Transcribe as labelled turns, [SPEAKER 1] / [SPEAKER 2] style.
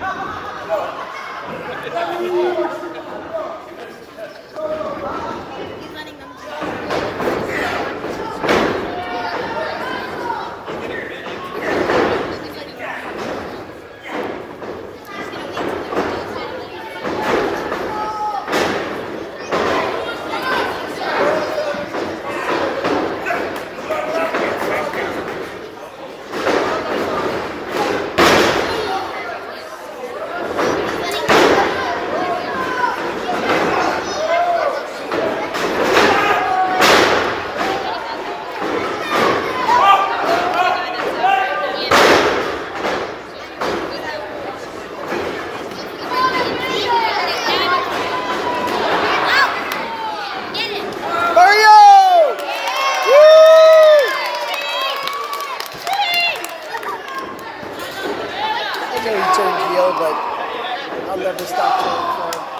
[SPEAKER 1] Come on. I can't return GL, but I'll never stop cheering